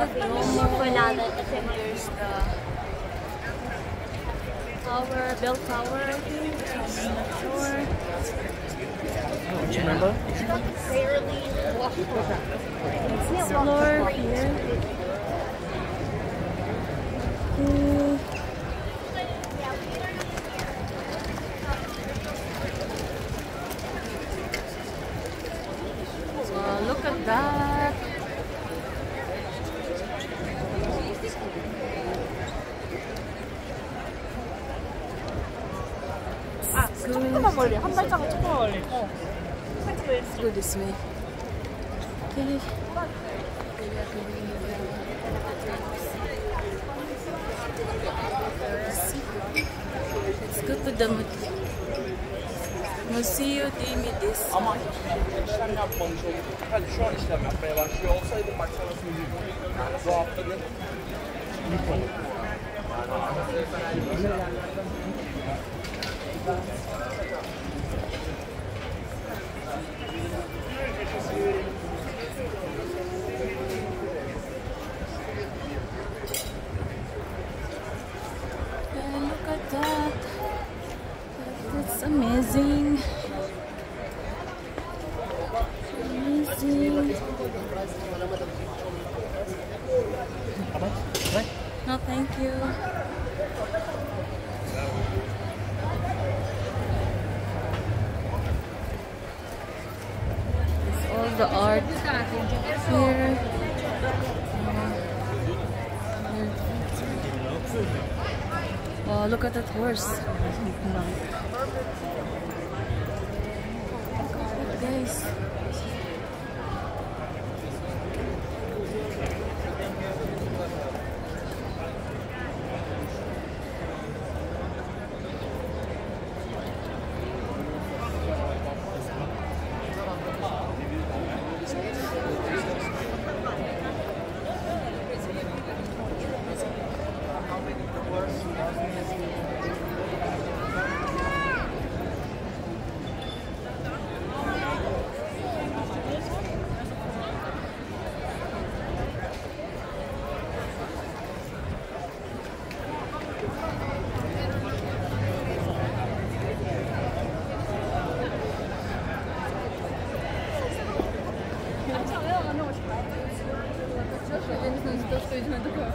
For now, that the tower, I think. Tower. Do you remember? Explore here. Hmm. Wow, look at that. 조금만 멀리. 한 발자국 조금만 멀리. 어. Let's go this way. Okay. Let's go to the mu- Museo de Medici. Ama işlem yapmamış olduk. Hadi şu an işlem yapmaya başlıyor olsaydım bak sana söyleyeyim. Yani bu haftanın ilk olur. That's amazing. Amazing. No, thank you. It's all the art here. Wow, look at that horse. Саша, я не знаю, за то, что я не такое.